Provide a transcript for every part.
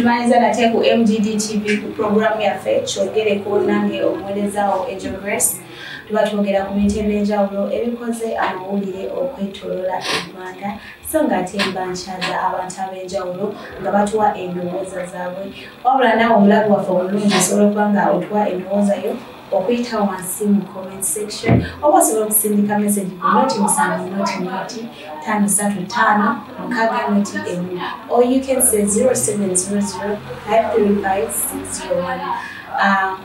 tumaliza nate ku mgd tv ku programu yaffe kyogereko nange omuweerezaawo angel grace. Tuba twogera ku bintu ebyenjawulo ebikoze amawulire okwetolola eggwanga so ng'ate mba nkyaza abantu ab'enjawulo nga batuwa endowooza zaabwe. Wabula naawe omulabi waffe omulungi osobola okuba nga otuwa endowooza yo okuyita wansi mu comment section. Oba osobola okusindika message ku noti musanvu noti noti tano satu tano. Mukaaga noti emu. Or you can say 0700 535601 uh,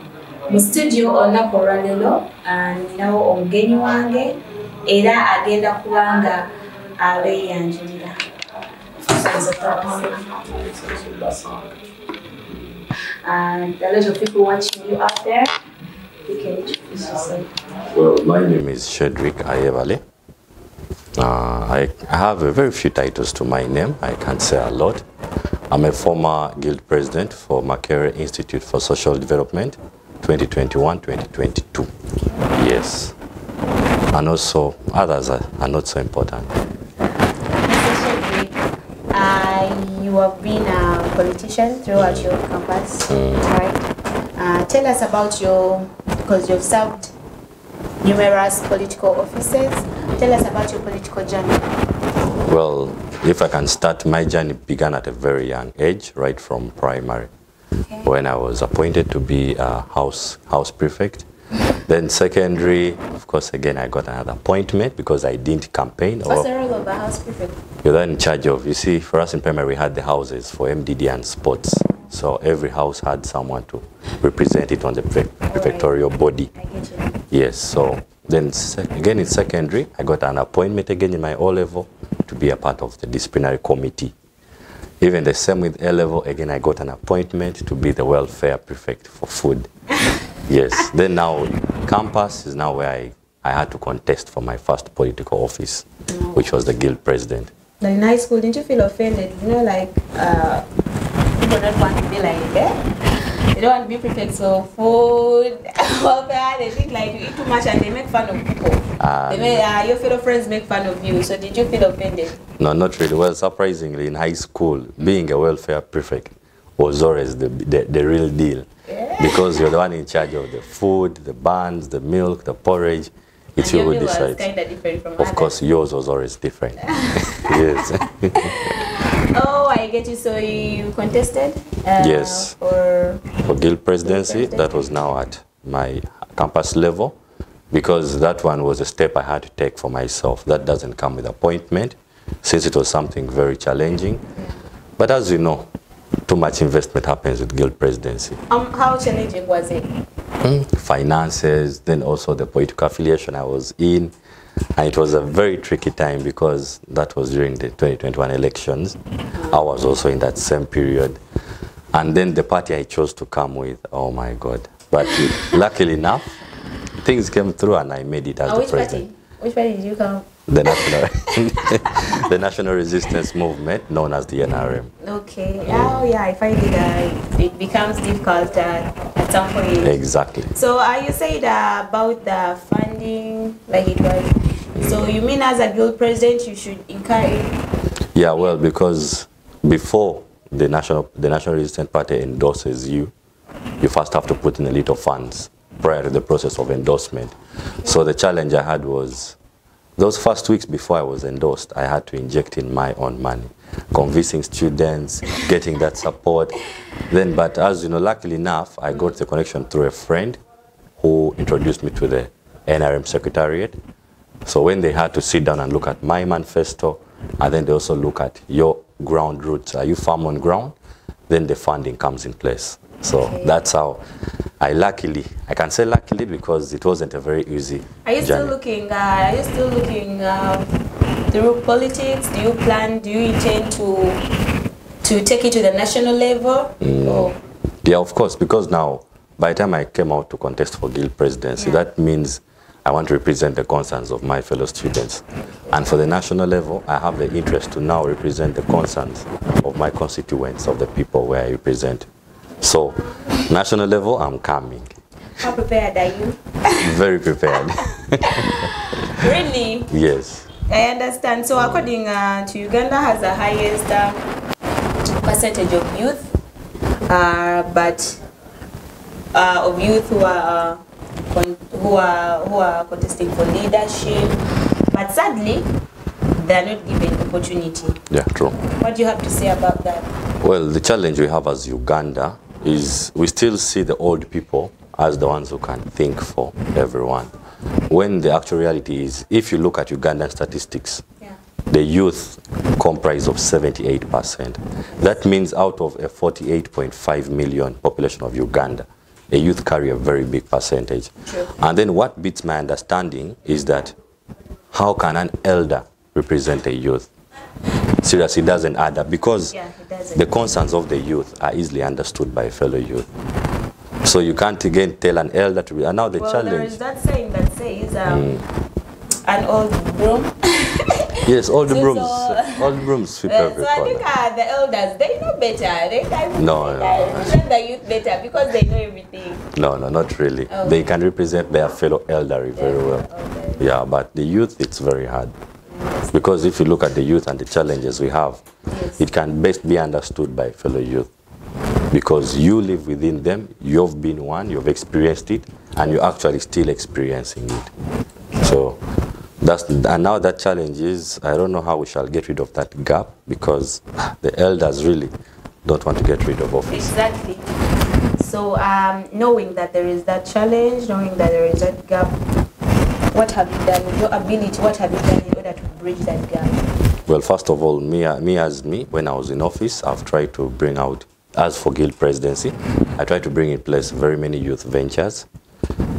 mu studio olunaku olwaleero uh, ninawo omugenyi wange. Era agenda kuba nga abeeyanjulira Uh, a lot of people watching you out there. You can introduce yourself. Well, my name is Shedrick Ayebale. Uh, I, have a very few titles to my name. I can't say a lot. I'm a former guild president for Makerere Institute for Social Development, 2021-2022. Yes. And also, others are, are not so important. Shedrick, uh, you have been a politician throughout your campus, right? Uh, tell us about your, because you've served numerous political offices. Tell us about your political journey. Well, if I can start, my journey began at a very young age, right from primary, Okay. when I was appointed to be a house, house prefect. then secondary, of course, again, I got another appointment because I didn't campaign. What's or the role of a house prefect? You're then in charge of, you see, for us in primary, we had the houses for MDD and sports. So every house had someone to represent it on the pre- prefectorial body. Get you. Yes, so then sec- again in secondary, I got an appointment again in my O level to be a part of the disciplinary committee. Even the same with A level, again I got an appointment to be the welfare prefect for food. yes, then now campus is now where I, I had to contest for my first political office, which was the guild president. Like in high school, didn't you feel offended? You know, like uh, people don't want to be like eh? They don't want to be prefects of food, welfare. They think like you eat too much and they make fun of people. Ah, they make, uh, your fellow friends make fun of you. So did you feel offended? No, not really. Well, surprisingly, in high school, being a welfare prefect was always the, the, the real deal. Because you're the one in charge of the food, the buns, the milk, the porridge. It's and you who decides. kind of different from Of course, yours was always different. yes. Oh, get you. So you contested? Uh, Yes. For For guild presidency, Presidency. that was now at my campus level because that one was a step I had to take for myself. That doesn't come with appointment since it was something very challenging. But as you know, too much investment happens with guild presidency. um, how challenging was it? finances, then also the political affiliation I was in. And it was a very tricky time because that was during the 2021 elections. I was also in that same period. And then the party I chose to come with, oh my God. But luckily enough, things came through and I made it as Oh, the which president. party? Which party did you come? The national, the national resistance movement known as the NRM. Okay. Oh, yeah. I find it uh, it becomes difficult uh, at some point. Exactly. So, uh, you said uh, about the funding, like it was. So, you mean as a guild president, you should encourage? Yeah, well, because before the national the National Resistance Party endorses you, you first have to put in a little funds prior to the process of endorsement. So the challenge I had was those first weeks before I was endorsed, I had to inject in my own money, convincing students, getting that support. Then, but as you know, luckily enough, I got the connection through a friend who introduced me to the NRM Secretariat. So when they had to sit down and look at my manifesto, and then they also look at your ground roots, are you farm on ground? Then the funding comes in place. So Okay. that's how I luckily, I can say luckily because it wasn't a very easy Are you still looking? Uh, are you still looking um, through politics? Do you plan? Do you intend to to take it to the national level? Or Yeah, of course, because now, by the time I came out to contest for guild presidency, Yeah. that means I want to represent the concerns of my fellow students. And for the national level, I have the interest to now represent the concerns of my constituents, of the people where I represent. So, national level, I'm coming. how prepared are you? Very prepared. really? yes. I understand. So according uh, to Uganda has the highest uh, percentage of youth uh, but uh, of youth who are uh, who are who are contesting for leadership, but sadly, they are not given opportunity. Yeah, true. What do you have to say about that? Well, the challenge we have as Uganda is we still see the old people as the ones who can think for everyone. When the actual reality is, if you look at Ugandan statistics, Yeah. the youth comprise of 78%. That means out of a 48.5 million population of Uganda, a youth carry a very big percentage. True. And then what beats my understanding is that how can an elder represent a youth? Seriously, it doesn't add up because Yeah, the concerns of the youth are easily understood by fellow youth. So you can't again tell an elder to be, and now the well, there challenge. is that saying that says um, an old broom. Yes, all the So- brooms, so- all the brooms sweep Uh, every so I corner. think uh, the elders they know better. They can, No, they no. represent the youth better because they know everything. No, no, not really. Oh. They can represent their fellow elderly very well. Okay. Yeah, but the youth, it's very hard. Because if you look at the youth and the challenges we have, Yes. it can best be understood by fellow youth. Because you live within them, you've been one, you've experienced it, and you're actually still experiencing it. That's and now that challenge is I don't know how we shall get rid of that gap because the elders really don't want to get rid of office. Exactly. So um, knowing that there is that challenge, knowing that there is that gap, what have you done with your ability? What have you done in order to bridge that gap? Well, first of all, me, me as me, when I was in office, I've tried to bring out, as for Guild presidency, I tried to bring in place very many youth ventures.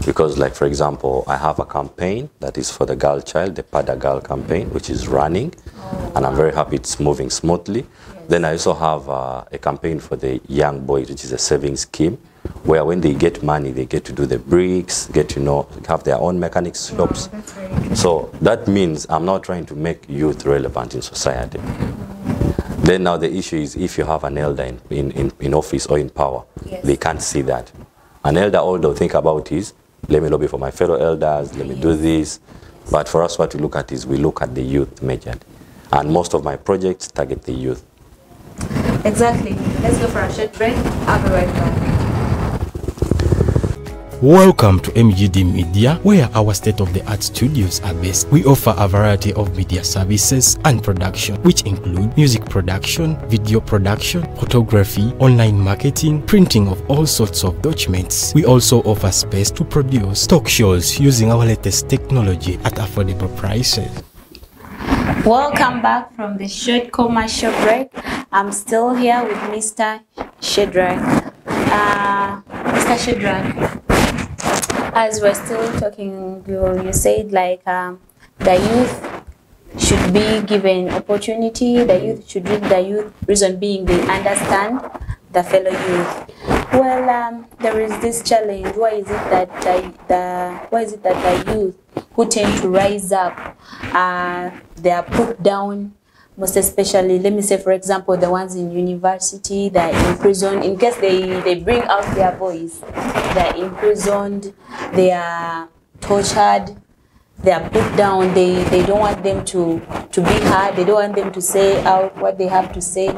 Because, like, for example, I have a campaign that is for the girl child, the Pada Girl campaign, which is running. and I'm very happy it's moving smoothly. Then I also have uh, a campaign for the young boys, which is a savings scheme, where when they get money, they get to do the bricks, get to know, have their own mechanics shops. That's. So that means I'm not trying to make youth relevant in society. Then now the issue is if you have an elder in, in, in, in office or in power, Yes. they can't see that. An elder, all they'll think about is, let me lobby for my fellow elders, let me do this. But for us, what we look at is we look at the youth majorly. And most of my projects target the youth. Exactly. Let's go for a short break. I'll be right back. Welcome to MGD Media, where our state of the art studios are based. We offer a variety of media services and production, which include music production, video production, photography, online marketing, printing of all sorts of documents. We also offer space to produce talk shows using our latest technology at affordable prices. Welcome back from the short commercial break. I'm still here with Mr. Shedrick. Uh, Mr. Shedrick, as we're still talking, you, said like um, the youth should be given opportunity, the youth should read the youth, reason being they understand the fellow youth. Well, um, there is this challenge. Why is it that the, the why is it that the youth who tend to rise up, uh, they are put down most especially let me say for example the ones in university that are imprisoned in case they they bring out their voice they're imprisoned they are tortured they are put down they they don't want them to to be heard they don't want them to say out what they have to say.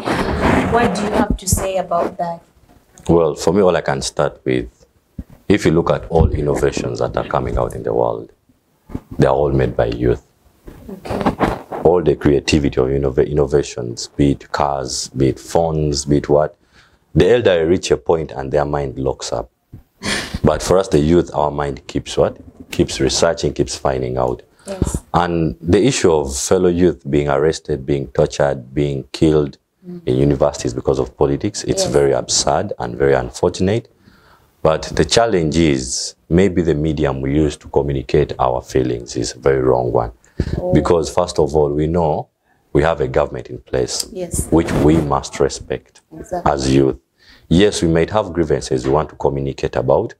What do you have to say about that? Well, for me, all I can start with, if you look at all innovations that are coming out in the world, they are all made by youth. All the creativity of innov- innovations, be it cars, be it phones, be it what, the elder reach a point and their mind locks up. But for us, the youth, our mind keeps what? Keeps researching, keeps finding out. yes And the issue of fellow youth being arrested, being tortured, being killed in universities because of politics, it's Yes. very absurd and very unfortunate. But the challenge is maybe the medium we use to communicate our feelings is a very wrong one. Oh. Because, first of all, we know we have a government in place, Yes. which we must respect Exactly. as youth. Yes, we might have grievances we want to communicate about,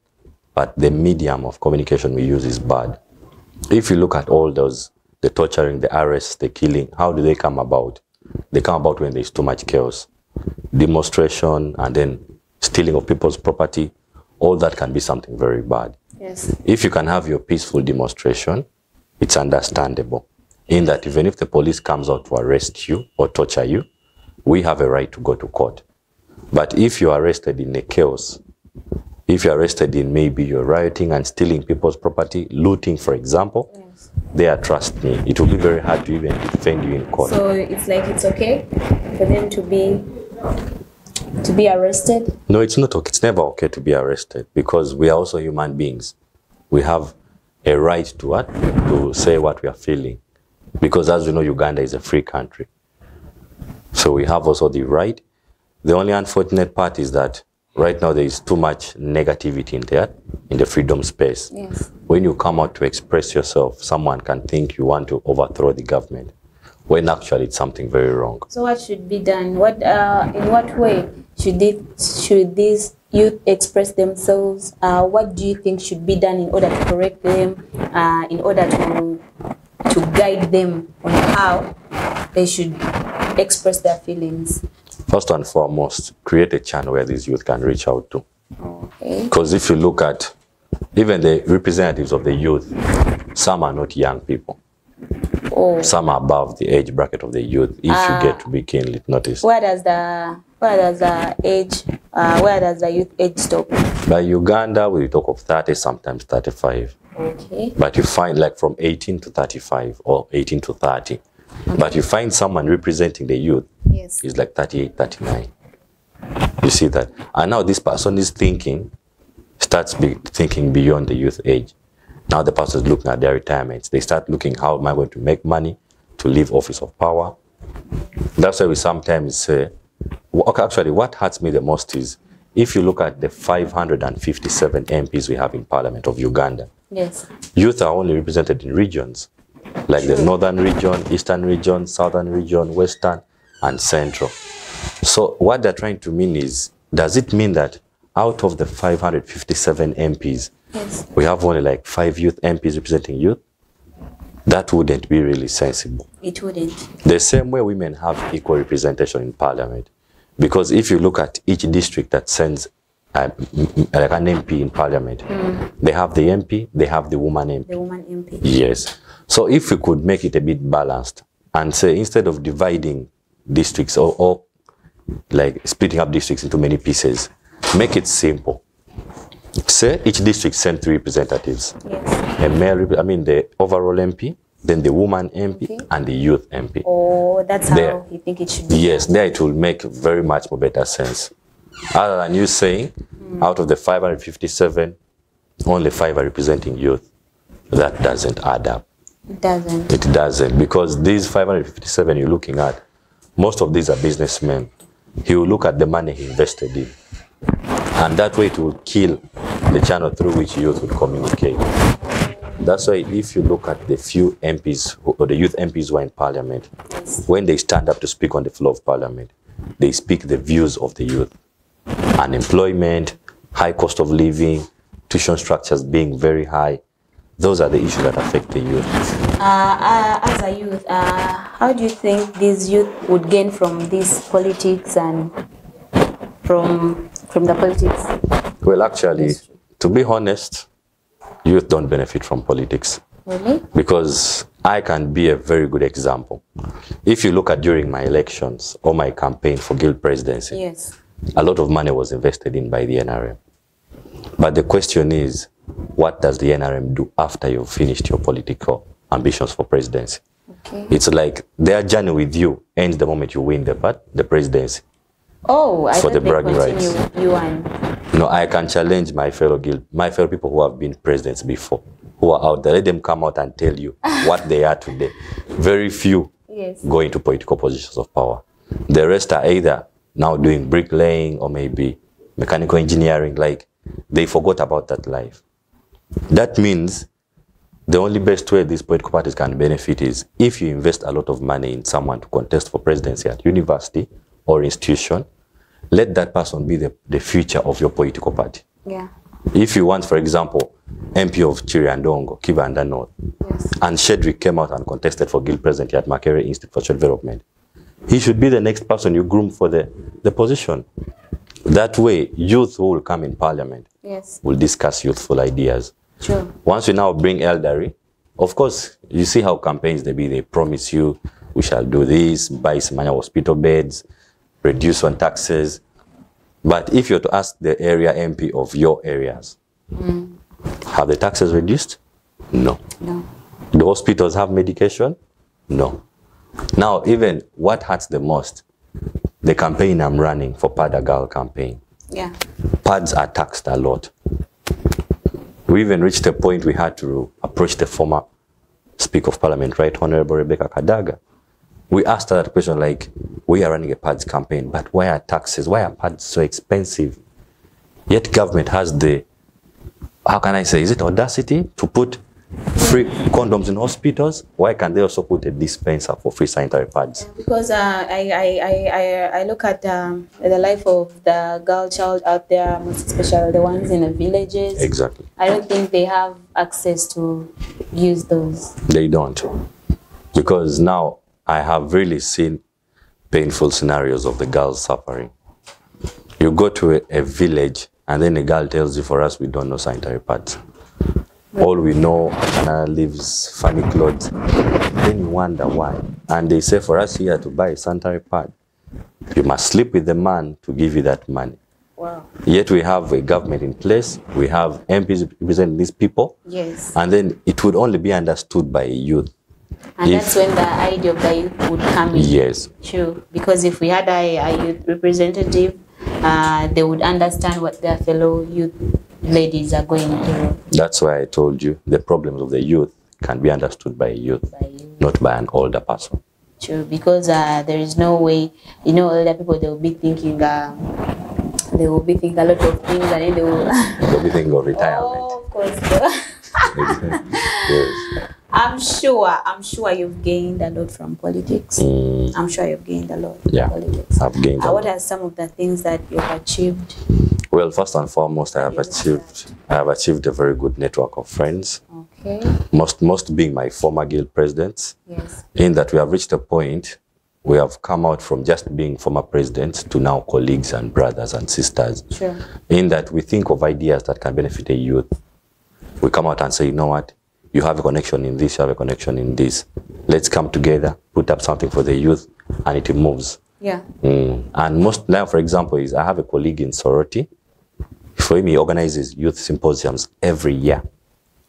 but the medium of communication we use is bad. If you look at all those, the torturing, the arrests, the killing, how do they come about? They come about when there's too much chaos. Demonstration and then stealing of people's property, all that can be something very bad. yes If you can have your peaceful demonstration, it's understandable. In that, even if the police comes out to arrest you or torture you, we have a right to go to court. But if you are arrested in a chaos, if you're arrested in maybe you're rioting and stealing people's property, looting, for example, Yes. there, trust me, it will be very hard to even defend you in court. So it's like it's okay for them to be to be arrested. No, it's not okay. It's never okay to be arrested because we are also human beings. We have a right to what? To say what we are feeling. Because as you know, Uganda is a free country. So we have also the right. The only unfortunate part is that right now there is too much negativity in there, in the freedom space. Yes. When you come out to express yourself, someone can think you want to overthrow the government, when actually it's something very wrong. So what should be done? What uh, in what way should they should these youth express themselves? Uh, what do you think should be done in order to correct them? Uh, in order to to guide them on how they should express their feelings. First and foremost, create a channel where these youth can reach out to. Okay. Because if you look at even the representatives of the youth, some are not young people. Oh, Some are above the age bracket of the youth, if Ah. you get to be keenly noticed. where does the where does the age uh, where does the youth age stop? By Uganda, we talk of 30, sometimes 35. Okay. But you find like from 18 to 35 or 18 to 30. But you find someone representing the youth Yes. is like 38, 39. You see that? And now this person is thinking, starts be thinking beyond the youth age. Now the person is looking at their retirements. They start looking, how am I going to make money to leave office of power? That's why we sometimes say, okay, actually, what hurts me the most is if you look at the 557 MPs we have in Parliament of Uganda, Yes. youth are only represented in regions like the northern region, eastern region, southern region, western, and central. So what they're trying to mean is, does it mean that out of the 557 MPs, Yes. we have only like five youth MPs representing youth? That wouldn't be really sensible. It wouldn't. The same way women have equal representation in parliament. Because if you look at each district that sends uh, m- m- like an MP in parliament, they have the MP, they have the woman MP. The woman MP. Yes. So if we could make it a bit balanced and say instead of dividing districts or, or like splitting up districts into many pieces, make it simple. Say each district send three representatives. Yes. A male, I mean the overall MP, then the woman MP, MP. and the youth MP. Oh, that's how you think it should be. Yes, there it will make very much more better sense. Other than you saying, hmm. out of the 557, only five are representing youth. That doesn't add up. It doesn't. It doesn't because these 557 you're looking at, most of these are businessmen. He will look at the money he invested in, and that way it will kill the channel through which youth will communicate. That's why if you look at the few MPs or the youth MPs who are in parliament, Yes. when they stand up to speak on the floor of parliament, they speak the views of the youth. Unemployment, high cost of living, tuition structures being very high. Those are the issues that affect the youth. Uh, uh, as a youth, uh, how do you think these youth would gain from this politics and from from the politics? Well, actually, to be honest, youth don't benefit from politics Really? because I can be a very good example. If you look at during my elections or my campaign for guild presidency, Yes. a lot of money was invested in by the NRM. But the question is, what does the NRM do after you've finished your political ambitions for presidency? Okay. It's like their journey with you ends the moment you win the, part- the presidency. Oh, I For the bragging rights. you and You know, I can challenge my fellow guild, my fellow people who have been presidents before, who are out there. Let them come out and tell you what they are today. Very few yes. go into political positions of power. The rest are either now doing bricklaying or maybe mechanical engineering. Like they forgot about that life. That means the only best way these political parties can benefit is if you invest a lot of money in someone to contest for presidency at university or institution, let that person be the, the future of your political party. Yeah. If you want, for example, MP of Kiryandongo, Kibanda North, Yes. and Shedrick came out and contested for guild president at Makerere Institute for Social Development, he should be the next person you groom for the, the position. That way, youth who will come in parliament Yes. will discuss youthful ideas. True. Once you now bring elderly, of course, you see how campaigns they be. They promise you, we shall do this, buy some hospital beds, reduce on taxes. But if you're to ask the area MP of your areas, mm. have the taxes reduced? No. No. The hospitals have medication? No. Now, even what hurts the most, the campaign I'm running for Pada Girl campaign, Yeah. pads are taxed a lot. We even reached a point we had to approach the former Speaker of Parliament, Right Honorable Rebecca Kadaga. We asked that question like, we are running a pads campaign, but why are taxes, why are pads so expensive? Yet government has the, how can I say, is it audacity to put free condoms in hospitals? Why can't they also put a dispenser for free sanitary pads? Because uh, I, I, I, I, I look at um, the life of the girl child out there, most especially the ones in the villages. Exactly. I don't think they have access to use those. They don't. Because now I have really seen painful scenarios of the girls suffering. You go to a, a village and then a girl tells you, for us, we don't know sanitary pads. All we know, Anna lives funny clothes. Then you wonder why. And they say, for us here to buy a sanitary pad, you must sleep with the man to give you that money. Wow. Yet we have a government in place, we have MPs representing these people, Yes. and then it would only be understood by youth. And If- that's when the idea of the youth would come in. Yes, True. Because if we had a, a youth representative, uh, they would understand what their fellow youth ladies are going through. That's why I told you the problems of the youth can be understood by youth, By you. not by an older person. True, because uh, there is no way, you know, older people, they will be thinking, uh, they will be thinking a lot of things and then they will. Everything of retirement. oh, of course. yes. I'm sure, I'm sure you've gained a lot from politics. Mm, I'm sure you've gained a lot Yeah. politics. I've gained. Uh, what lot. are some of the things that you've achieved? Well, first and foremost, I have achieved. I have achieved a very good network of friends. Okay. Most, most being my former guild presidents. Yes. In that we have reached a point, we have come out from just being former presidents to now colleagues and brothers and sisters. Sure. in that we think of ideas that can benefit the youth. We come out and say, you know what, you have a connection in this, you have a connection in this. Let's come together, put up something for the youth, and it moves. Yeah. Mm. And most now, for example, is I have a colleague in Soroti. For him, he organizes youth symposiums every year.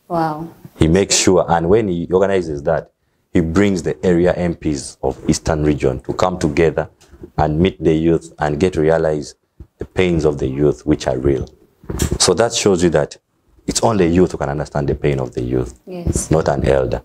Wow. He makes sure, and when he organizes that, he brings the area MPs of Eastern region to come together and meet the youth and get to realize the pains of the youth, which are real. So that shows you that it's only a youth who can understand the pain of the youth, Yes. not an elder.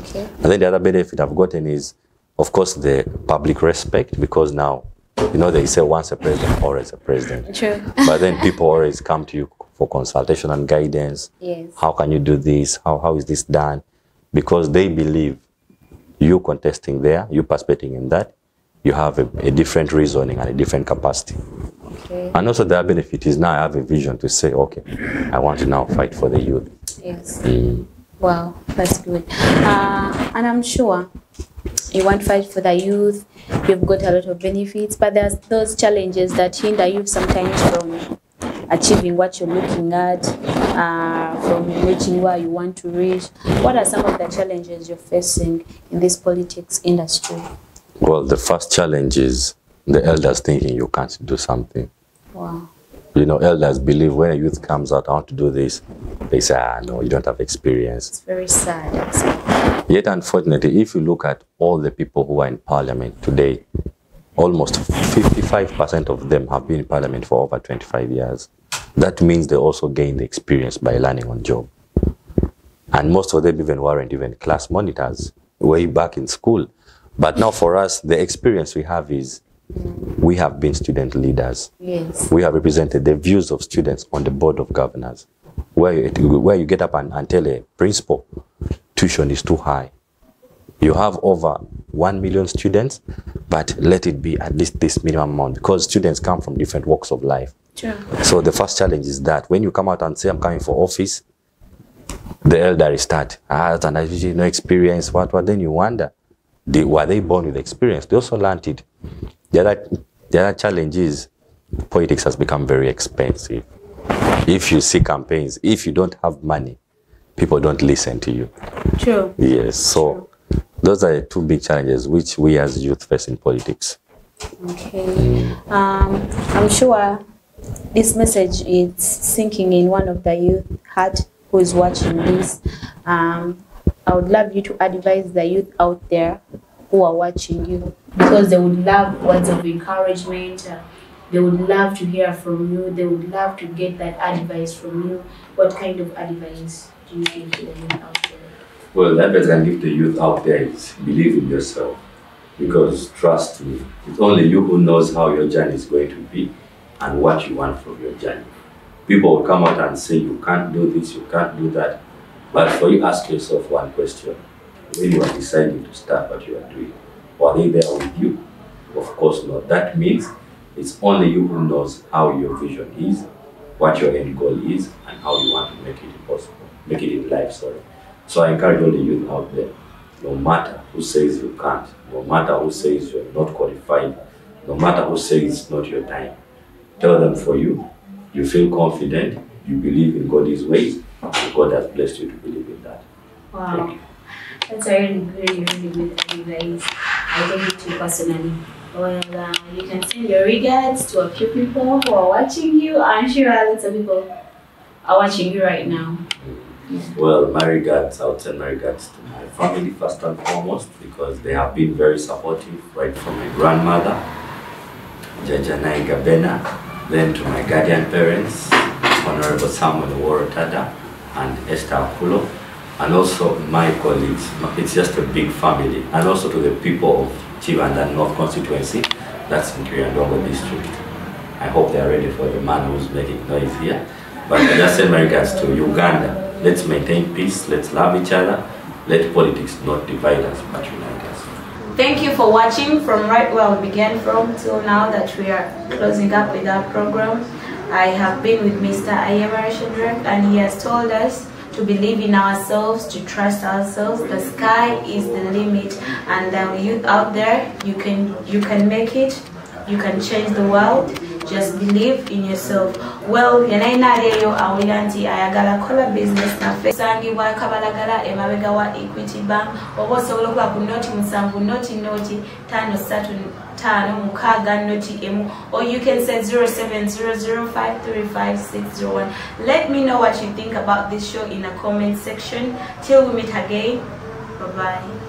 Okay. And then the other benefit I've gotten is, of course, the public respect, because now, you know, they say once a president, always a president. True. But then people always come to you for consultation and guidance. Yes. How can you do this? How, how is this done? Because they believe you contesting there, you participating in that, you have a, a different reasoning and a different capacity. Okay. And also the benefit is now I have a vision to say, okay, I want to now fight for the youth. Yes. Mm. Wow, that's good. Uh, and I'm sure you want to fight for the youth. You've got a lot of benefits, but there's those challenges that hinder you sometimes from achieving what you're looking at, uh, from reaching where you want to reach. What are some of the challenges you're facing in this politics industry? Well, the first challenge is the elders thinking you can't do something. Wow. You know, elders believe when a youth comes out, I want to do this, they say, ah, no, you don't have experience. It's very sad. Yet, unfortunately, if you look at all the people who are in parliament today, almost 55% of them have been in parliament for over 25 years. That means they also gain the experience by learning on job. And most of them even weren't even class monitors way back in school. But now for us, the experience we have is we have been student leaders Yes. we have represented the views of students on the board of governors, where you, where you get up and, and tell a principal tuition is too high. You have over 1 million students, but let it be at least this minimum amount because students come from different walks of life. True. So the first challenge is that when you come out and say, I'm coming for office, the elder start, ah, and I no experience, what, what, then you wonder, they, were they born with experience? They also learned it. The other, the other challenge is politics has become very expensive. If you see campaigns, if you don't have money, people don't listen to you. True. Yes, so those are the two big challenges which we as youth face in politics. Okay. Um, I'm sure this message is sinking in one of the youth heart who is watching this. Um, I would love you to advise the youth out there who are watching you because they would love words of encouragement. uh, they would love to hear from you. They would love to get that advice from you. What kind of advice do you give to the youth out there? Well, the advice I give the youth out there is believe in yourself. Because trust me, it's only you who knows how your journey is going to be and what you want from your journey. People will come out and say you can't do this, you can't do that. But for you, ask yourself one question. When you are deciding to start what you are doing, were they there with you? Of course not. That means it's only you who knows how your vision is, what your end goal is, and how you want to make it possible, make it in life, sorry. So I encourage all the youth out there, no matter who says you can't, no matter who says you're not qualified, no matter who says it's not your time, tell them for you, you feel confident, you believe in God's ways, and God has blessed you to believe in that. Wow. That's a really, really, really good advice. I take it to personally. Well, uh, you can send your regards to a few people who are watching you. I'm sure lots of people are watching you right now. Well, my regards, I would send my regards to my family first and foremost because they have been very supportive, right from my grandmother, Jajanai Gabena, then to my guardian parents, Honorable Samuel Worotada and Esther Akulo, and also my colleagues. It's just a big family, and also to the people of Kibanda North constituency, that's in Kiryandongo district. I hope they are ready for the man who's making noise here. But I just send my regards to Uganda. Let's maintain peace, let's love each other, let politics not divide us but unite us. Thank you for watching from right where we began from till now that we are closing up with our program. I have been with Mr. Ayemara Shadrach and he has told us to believe in ourselves, to trust ourselves. The sky is the limit and the youth out there, you can you can make it. You can change the world. Just believe in yourself. Well, yenainaaliyo awulira nti ayagala kola business naffe sangibwa kabalagala emabega wa equity bank oba osobola okuba ku noti noti noti tano satu noti emu or you can send 0700535601 let me know what you think about this show in the comment section. Till we meet again bye bye